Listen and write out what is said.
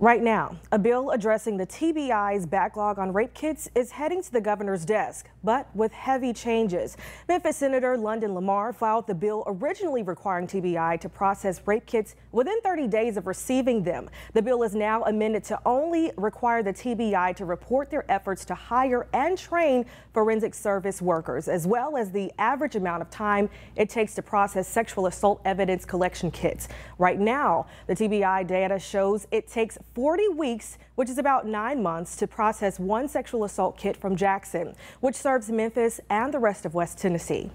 Right now, a bill addressing the TBI's backlog on rape kits is heading to the governor's desk, but with heavy changes. Memphis Senator London Lamar filed the bill originally requiring TBI to process rape kits within 30 days of receiving them. The bill is now amended to only require the TBI to report their efforts to hire and train forensic service workers, as well as the average amount of time it takes to process sexual assault evidence collection kits. Right now, the TBI data shows it takes 40 weeks, which is about nine months, to process one sexual assault kit from Jackson, which serves Memphis and the rest of West Tennessee.